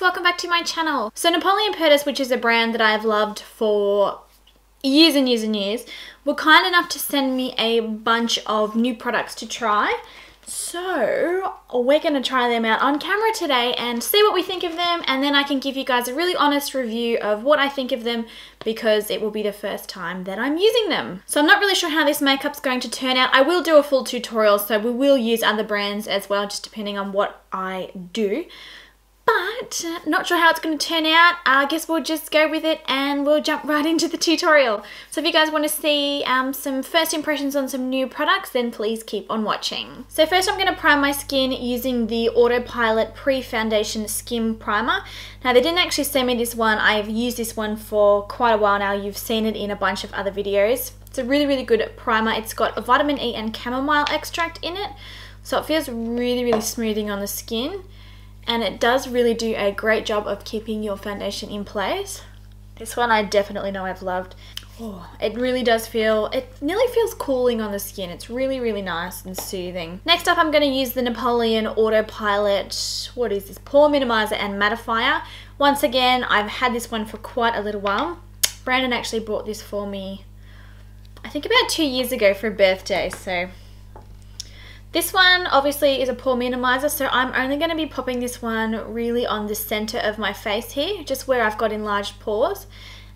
welcome back to my channel. So Napoleon Perdis, which is a brand that I've loved for years and years and years, were kind enough to send me a bunch of new products to try. So we're going to try them out on camera today and see what we think of them and then I can give you guys a really honest review of what I think of them because it will be the first time that I'm using them. So I'm not really sure how this makeup's going to turn out. I will do a full tutorial so we will use other brands as well just depending on what I do but not sure how it's going to turn out. I guess we'll just go with it and we'll jump right into the tutorial. So if you guys want to see um, some first impressions on some new products, then please keep on watching. So first I'm going to prime my skin using the Autopilot Pre-Foundation Skin Primer. Now they didn't actually send me this one. I've used this one for quite a while now. You've seen it in a bunch of other videos. It's a really, really good primer. It's got a vitamin E and chamomile extract in it. So it feels really, really smoothing on the skin and it does really do a great job of keeping your foundation in place. This one I definitely know I've loved. Oh, it really does feel, it nearly feels cooling on the skin. It's really, really nice and soothing. Next up, I'm going to use the Napoleon Autopilot, what is this, Pore Minimizer and Mattifier. Once again, I've had this one for quite a little while. Brandon actually bought this for me, I think about two years ago for a birthday, so this one obviously is a pore minimizer, so I'm only going to be popping this one really on the center of my face here, just where I've got enlarged pores.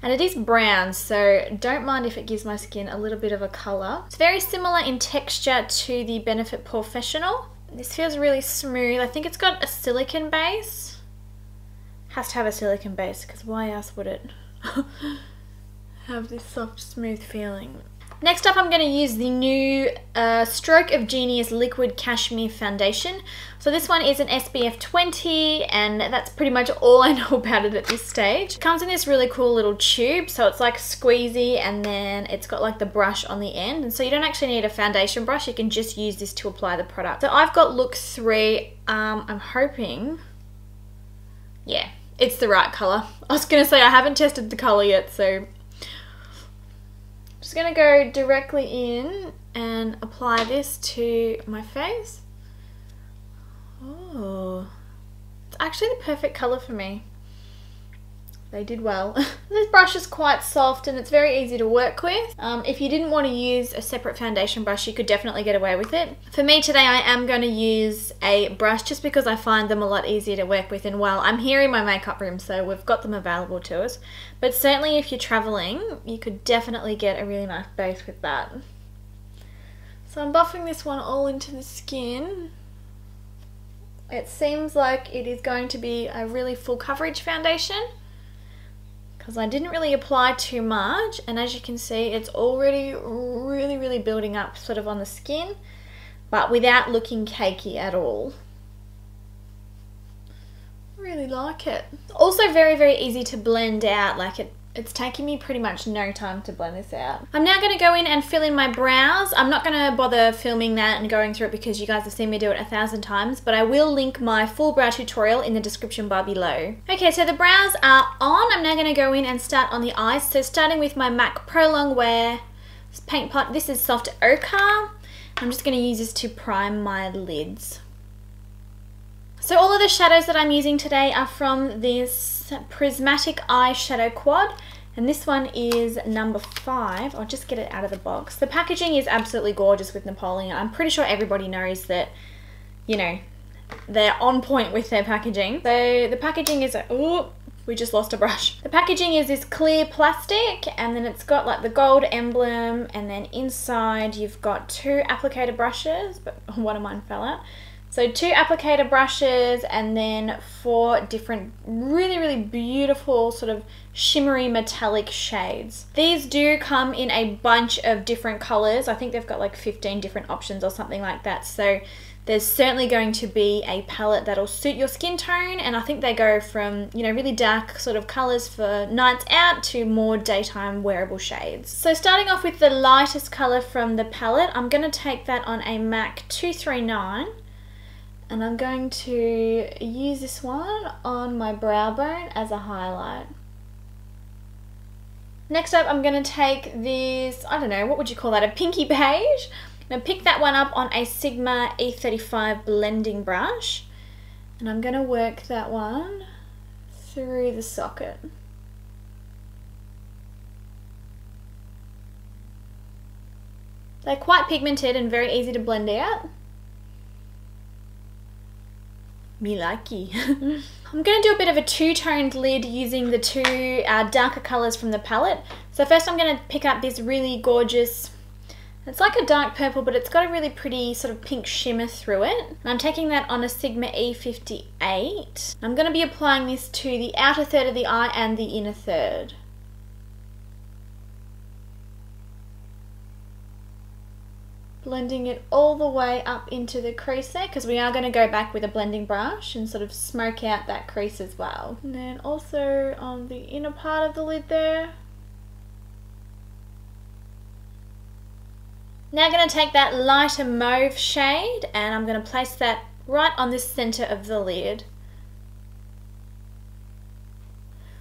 And it is brown, so don't mind if it gives my skin a little bit of a color. It's very similar in texture to the Benefit POREfessional. This feels really smooth. I think it's got a silicon base. Has to have a silicon base, because why else would it have this soft, smooth feeling? Next up, I'm going to use the new uh, Stroke of Genius Liquid Cashmere Foundation. So this one is an SPF 20 and that's pretty much all I know about it at this stage. It comes in this really cool little tube, so it's like squeezy and then it's got like the brush on the end. And so you don't actually need a foundation brush, you can just use this to apply the product. So I've got look three, um, I'm hoping, yeah, it's the right colour. I was going to say I haven't tested the colour yet, so just going to go directly in and apply this to my face. Oh, it's actually the perfect colour for me. They did well. this brush is quite soft and it's very easy to work with. Um, if you didn't want to use a separate foundation brush, you could definitely get away with it. For me today, I am going to use a brush just because I find them a lot easier to work with. And well, I'm here in my makeup room, so we've got them available to us. But certainly if you're traveling, you could definitely get a really nice base with that. So I'm buffing this one all into the skin. It seems like it is going to be a really full coverage foundation because I didn't really apply too much and as you can see it's already really really building up sort of on the skin but without looking cakey at all. really like it. Also very very easy to blend out like it it's taking me pretty much no time to blend this out. I'm now going to go in and fill in my brows. I'm not going to bother filming that and going through it because you guys have seen me do it a thousand times, but I will link my full brow tutorial in the description bar below. Okay, so the brows are on. I'm now going to go in and start on the eyes. So starting with my MAC Pro Longwear paint pot. This is Soft Ochre. I'm just going to use this to prime my lids. So all of the shadows that I'm using today are from this Prismatic Eyeshadow Quad. And this one is number five. I'll just get it out of the box. The packaging is absolutely gorgeous with Napoleon. I'm pretty sure everybody knows that, you know, they're on point with their packaging. So the packaging is, oh, we just lost a brush. The packaging is this clear plastic and then it's got like the gold emblem and then inside you've got two applicator brushes, but one of mine fell out. So two applicator brushes and then four different really, really beautiful sort of shimmery metallic shades. These do come in a bunch of different colors. I think they've got like 15 different options or something like that. So there's certainly going to be a palette that'll suit your skin tone and I think they go from, you know, really dark sort of colors for nights out to more daytime wearable shades. So starting off with the lightest color from the palette, I'm going to take that on a MAC 239 and I'm going to use this one on my brow bone as a highlight. Next up I'm going to take this, I don't know, what would you call that, a pinky beige? To pick that one up on a Sigma E35 blending brush and I'm going to work that one through the socket. They're quite pigmented and very easy to blend out. Me likey. I'm going to do a bit of a two-toned lid using the two uh, darker colours from the palette. So first I'm going to pick up this really gorgeous, it's like a dark purple but it's got a really pretty sort of pink shimmer through it. And I'm taking that on a Sigma E58. I'm going to be applying this to the outer third of the eye and the inner third. Blending it all the way up into the crease there because we are going to go back with a blending brush and sort of smoke out that crease as well. And then also on the inner part of the lid there. Now I'm going to take that lighter mauve shade and I'm going to place that right on the center of the lid.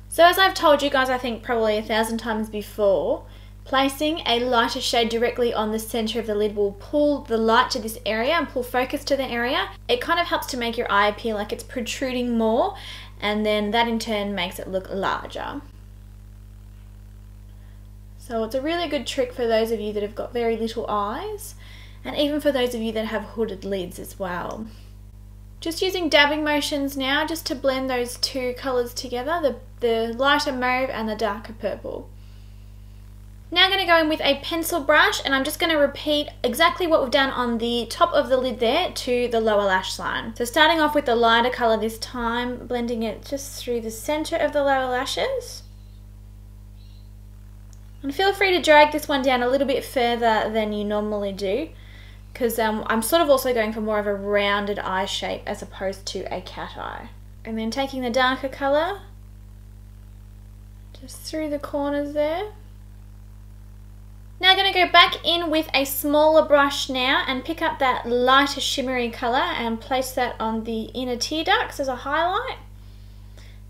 So as I've told you guys I think probably a thousand times before, Placing a lighter shade directly on the center of the lid will pull the light to this area and pull focus to the area. It kind of helps to make your eye appear like it's protruding more and then that in turn makes it look larger. So it's a really good trick for those of you that have got very little eyes and even for those of you that have hooded lids as well. Just using dabbing motions now just to blend those two colours together, the, the lighter mauve and the darker purple. Now I'm going to go in with a pencil brush and I'm just going to repeat exactly what we've done on the top of the lid there to the lower lash line. So starting off with the lighter colour this time, blending it just through the centre of the lower lashes. And feel free to drag this one down a little bit further than you normally do because um, I'm sort of also going for more of a rounded eye shape as opposed to a cat eye. And then taking the darker colour just through the corners there. Now I'm going to go back in with a smaller brush now and pick up that lighter shimmery colour and place that on the inner tear ducts as a highlight.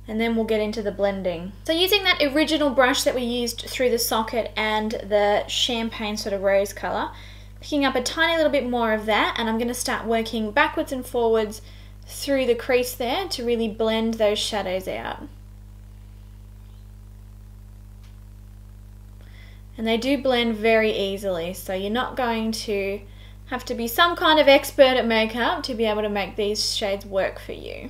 And then we'll get into the blending. So using that original brush that we used through the socket and the champagne sort of rose colour, picking up a tiny little bit more of that and I'm going to start working backwards and forwards through the crease there to really blend those shadows out. And they do blend very easily so you're not going to have to be some kind of expert at makeup to be able to make these shades work for you.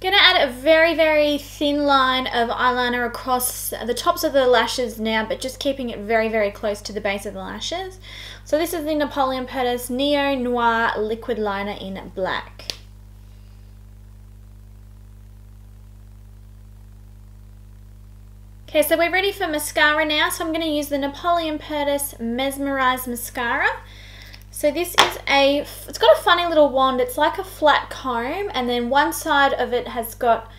Gonna add a very, very thin line of eyeliner across the tops of the lashes now, but just keeping it very, very close to the base of the lashes. So this is the Napoleon Perdis Neo Noir Liquid Liner in black. Okay, so we're ready for mascara now. So I'm going to use the Napoleon Perdis Mesmer-Eyes Mascara. So this is a, it's got a funny little wand. It's like a flat comb and then one side of it has got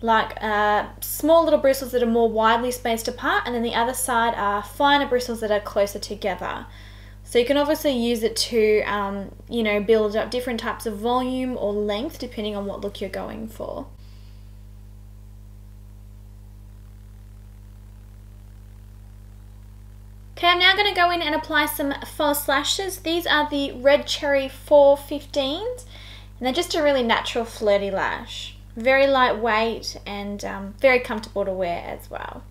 like uh, small little bristles that are more widely spaced apart and then the other side are finer bristles that are closer together. So you can obviously use it to, um, you know, build up different types of volume or length depending on what look you're going for. Okay, I'm now going to go in and apply some false lashes. These are the Red Cherry 415s, and they're just a really natural flirty lash. Very lightweight and um, very comfortable to wear as well.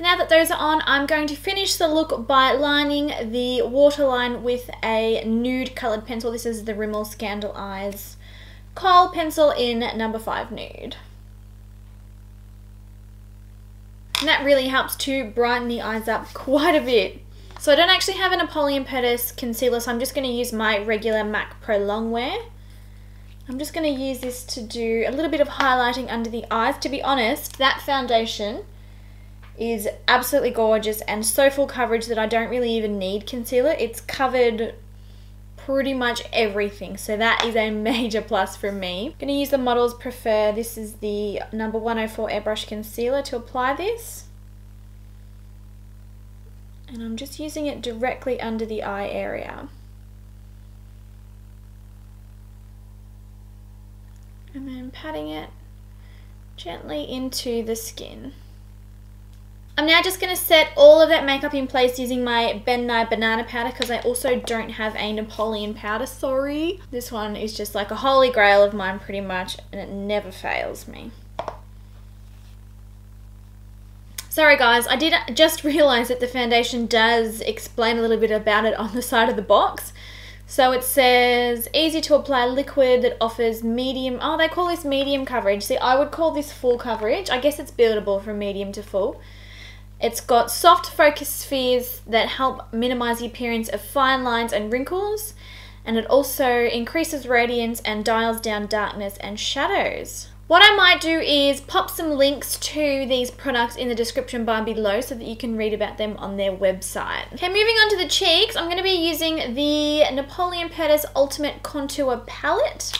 Now that those are on, I'm going to finish the look by lining the waterline with a nude coloured pencil. This is the Rimmel Scandal Eyes Kohl pencil in number 5 nude. And that really helps to brighten the eyes up quite a bit. So I don't actually have a Napoleon Perdis concealer, so I'm just going to use my regular MAC Pro Longwear. I'm just going to use this to do a little bit of highlighting under the eyes. To be honest, that foundation is absolutely gorgeous and so full coverage that I don't really even need concealer. It's covered pretty much everything so that is a major plus for me. I'm going to use the Models Prefer, this is the number 104 airbrush concealer to apply this. And I'm just using it directly under the eye area. And then patting it gently into the skin. I'm now just going to set all of that makeup in place using my Ben Nye banana powder because I also don't have a Napoleon powder, sorry. This one is just like a holy grail of mine pretty much and it never fails me. Sorry guys, I did just realise that the foundation does explain a little bit about it on the side of the box. So it says, easy to apply liquid that offers medium, oh they call this medium coverage. See I would call this full coverage. I guess it's buildable from medium to full. It's got soft focus spheres that help minimize the appearance of fine lines and wrinkles, and it also increases radiance and dials down darkness and shadows. What I might do is pop some links to these products in the description bar below so that you can read about them on their website. Okay, moving on to the cheeks, I'm going to be using the Napoleon Perdis Ultimate Contour Palette.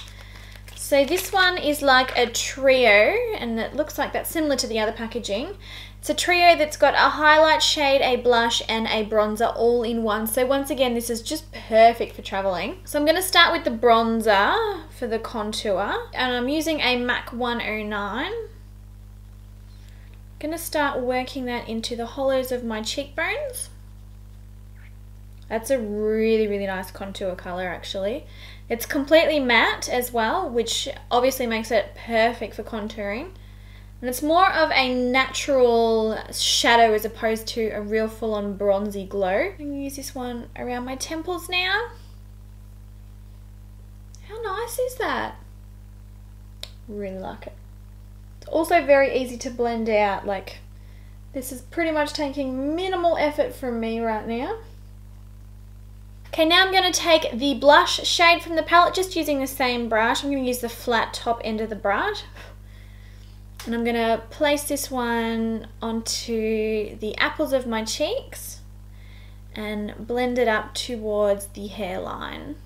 So this one is like a trio and it looks like that's similar to the other packaging. It's a trio that's got a highlight shade, a blush, and a bronzer all in one. So once again, this is just perfect for traveling. So I'm going to start with the bronzer for the contour. And I'm using a MAC 109. I'm going to start working that into the hollows of my cheekbones. That's a really, really nice contour colour actually. It's completely matte as well, which obviously makes it perfect for contouring. And it's more of a natural shadow as opposed to a real full-on bronzy glow. I'm going to use this one around my temples now. How nice is that? Really like it. It's also very easy to blend out. Like, this is pretty much taking minimal effort from me right now. Okay, now I'm going to take the blush shade from the palette, just using the same brush. I'm going to use the flat top end of the brush. And I'm going to place this one onto the apples of my cheeks and blend it up towards the hairline.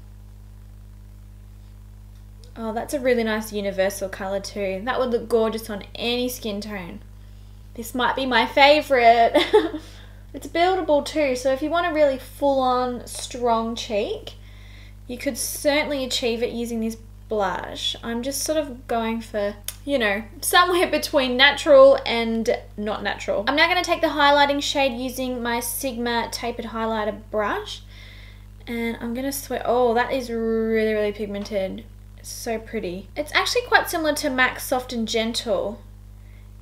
Oh, that's a really nice universal colour too. That would look gorgeous on any skin tone. This might be my favourite. it's buildable too, so if you want a really full-on strong cheek, you could certainly achieve it using this blush. I'm just sort of going for you know, somewhere between natural and not natural. I'm now going to take the highlighting shade using my Sigma tapered highlighter brush. And I'm going to sweat. Oh, that is really, really pigmented. It's so pretty. It's actually quite similar to MAC Soft and Gentle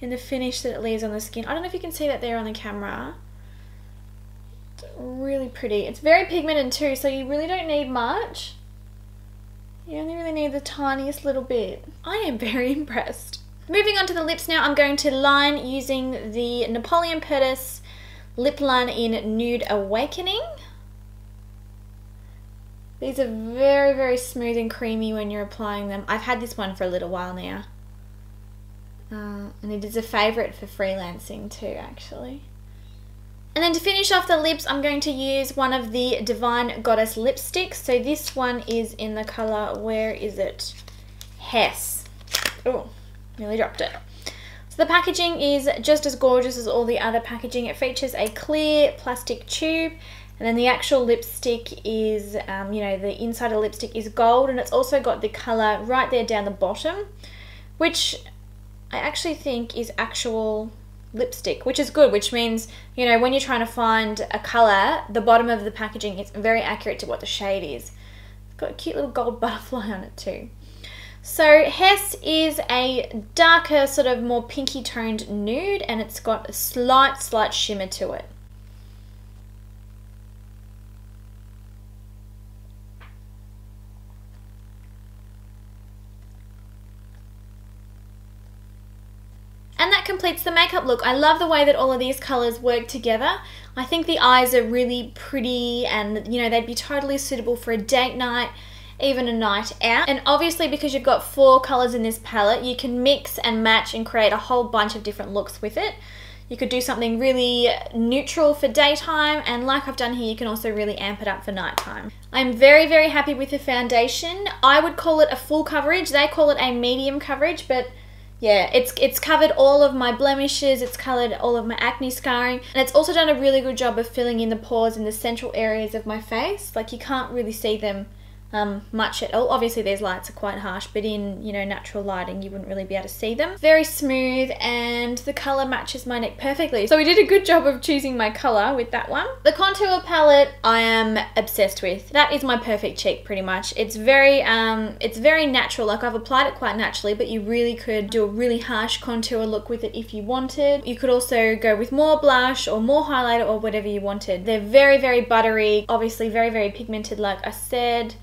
in the finish that it leaves on the skin. I don't know if you can see that there on the camera. Really pretty. It's very pigmented too, so you really don't need much. You only really need the tiniest little bit. I am very impressed. Moving on to the lips now, I'm going to line using the Napoleon Perdis Lip Line in Nude Awakening. These are very, very smooth and creamy when you're applying them. I've had this one for a little while now. Uh, and it is a favourite for freelancing too, actually. And then to finish off the lips, I'm going to use one of the Divine Goddess lipsticks. So this one is in the colour, where is it? Hess. Oh, nearly dropped it. So the packaging is just as gorgeous as all the other packaging. It features a clear plastic tube and then the actual lipstick is, um, you know, the inside of the lipstick is gold and it's also got the colour right there down the bottom, which I actually think is actual lipstick, which is good, which means, you know, when you're trying to find a colour, the bottom of the packaging is very accurate to what the shade is. It's got a cute little gold butterfly on it too. So Hess is a darker, sort of more pinky toned nude and it's got a slight, slight shimmer to it. And that completes the makeup look. I love the way that all of these colours work together. I think the eyes are really pretty and, you know, they'd be totally suitable for a date night, even a night out. And obviously because you've got four colours in this palette, you can mix and match and create a whole bunch of different looks with it. You could do something really neutral for daytime and like I've done here, you can also really amp it up for nighttime. I'm very, very happy with the foundation. I would call it a full coverage. They call it a medium coverage, but yeah, it's it's covered all of my blemishes, it's covered all of my acne scarring, and it's also done a really good job of filling in the pores in the central areas of my face. Like you can't really see them um, much at all. Obviously these lights are quite harsh, but in, you know, natural lighting you wouldn't really be able to see them. Very smooth and the colour matches my neck perfectly. So we did a good job of choosing my colour with that one. The contour palette I am obsessed with. That is my perfect cheek pretty much. It's very, um, it's very natural. Like I've applied it quite naturally, but you really could do a really harsh contour look with it if you wanted. You could also go with more blush or more highlighter or whatever you wanted. They're very, very buttery, obviously very, very pigmented like I said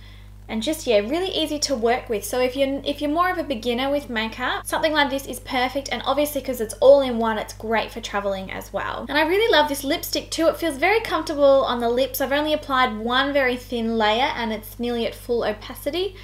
and just yeah really easy to work with. So if you're if you're more of a beginner with makeup something like this is perfect and obviously because it's all in one it's great for traveling as well. And I really love this lipstick too. It feels very comfortable on the lips. I've only applied one very thin layer and it's nearly at full opacity.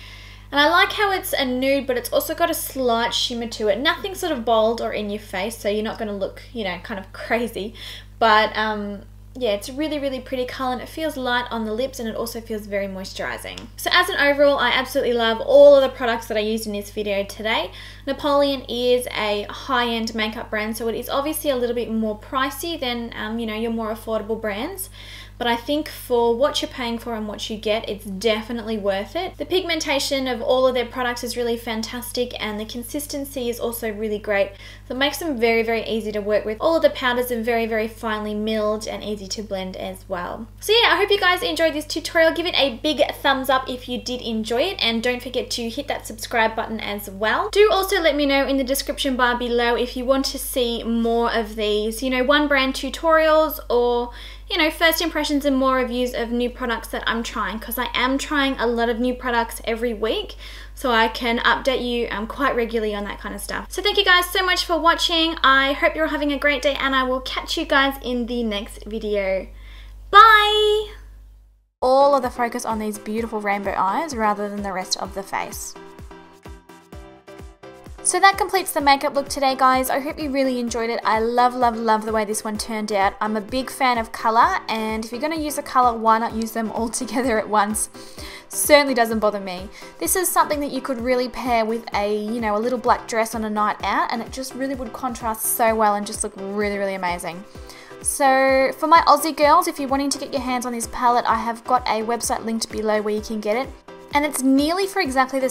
And I like how it's a nude, but it's also got a slight shimmer to it. Nothing sort of bold or in your face, so you're not going to look, you know, kind of crazy. But um, yeah, it's a really, really pretty colour and it feels light on the lips and it also feels very moisturising. So as an overall, I absolutely love all of the products that I used in this video today. Napoleon is a high-end makeup brand, so it is obviously a little bit more pricey than, um, you know, your more affordable brands but I think for what you're paying for and what you get, it's definitely worth it. The pigmentation of all of their products is really fantastic and the consistency is also really great. So it makes them very, very easy to work with. All of the powders are very, very finely milled and easy to blend as well. So yeah, I hope you guys enjoyed this tutorial. Give it a big thumbs up if you did enjoy it and don't forget to hit that subscribe button as well. Do also let me know in the description bar below if you want to see more of these, you know, one brand tutorials or you know, first impressions and more reviews of new products that I'm trying because I am trying a lot of new products every week so I can update you um, quite regularly on that kind of stuff. So thank you guys so much for watching. I hope you're having a great day and I will catch you guys in the next video. Bye! All of the focus on these beautiful rainbow eyes rather than the rest of the face. So that completes the makeup look today guys. I hope you really enjoyed it. I love, love, love the way this one turned out. I'm a big fan of colour and if you're going to use a colour, why not use them all together at once? Certainly doesn't bother me. This is something that you could really pair with a, you know, a little black dress on a night out and it just really would contrast so well and just look really, really amazing. So for my Aussie girls, if you're wanting to get your hands on this palette, I have got a website linked below where you can get it. And it's nearly for exactly the